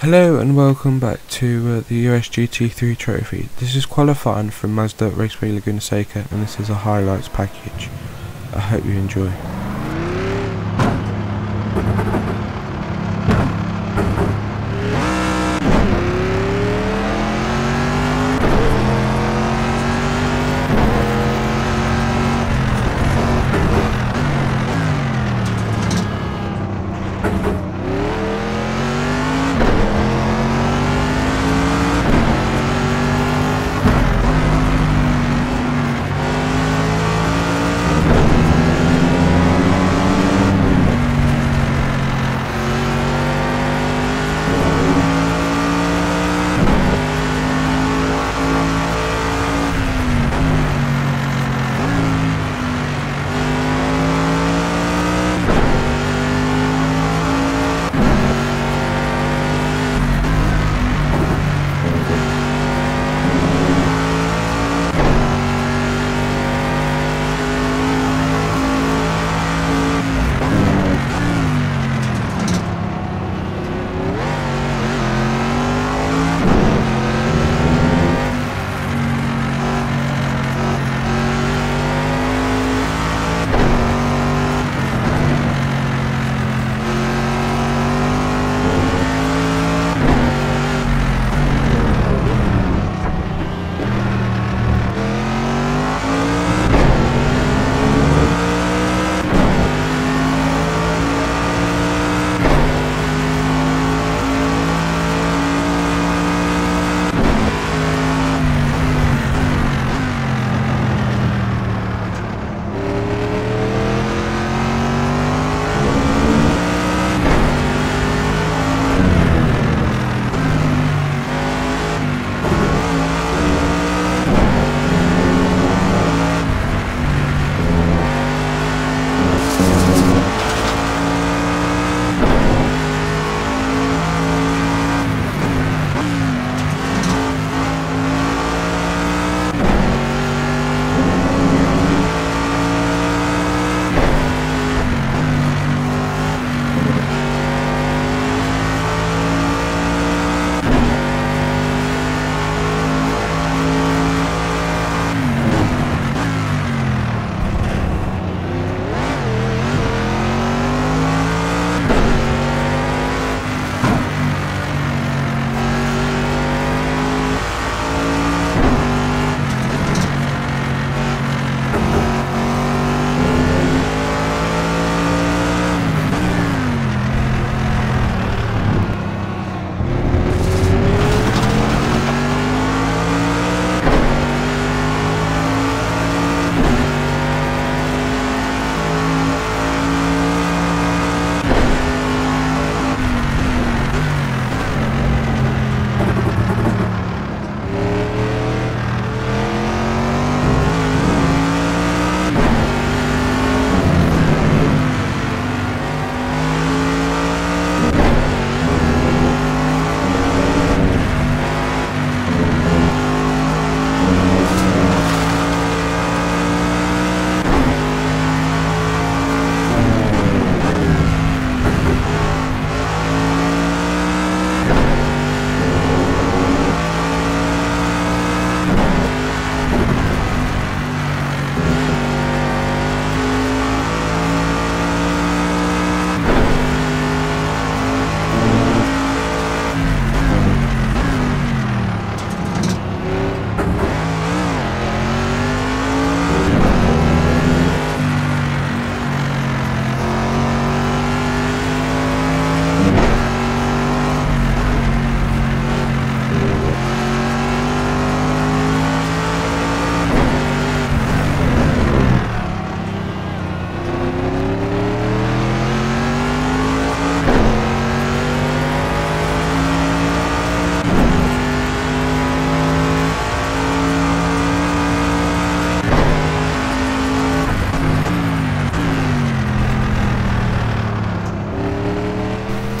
Hello and welcome back to uh, the USGT3 trophy. This is qualifying from Mazda Raceway Laguna Seca and this is a highlights package. I hope you enjoy.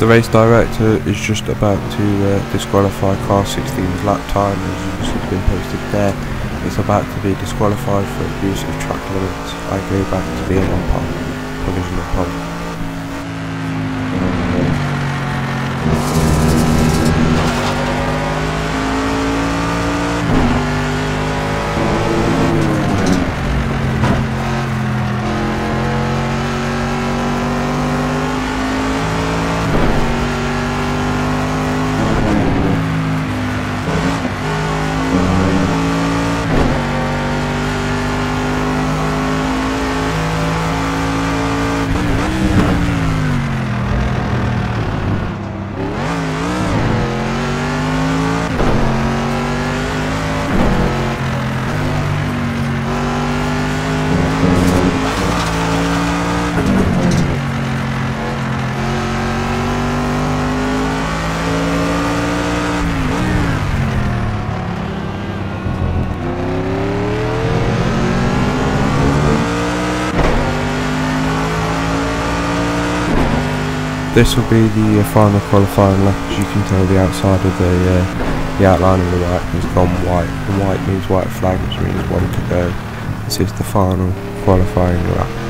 The race director is just about to uh, disqualify car 16's lap time as you see been posted there. It's about to be disqualified for abuse of track limits. I go back to being on pole, provisional pole. This will be the uh, final qualifying lap. As you can tell, the outside of the uh, the outline of the right has gone white. And white means white flag, which means one to go. This is the final qualifying lap.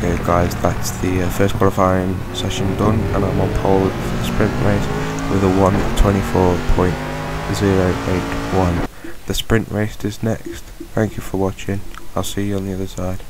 go guys, that's the uh, first qualifying session done and I'm on pole for the sprint race with a 124.081. The sprint race is next. Thank you for watching, I'll see you on the other side.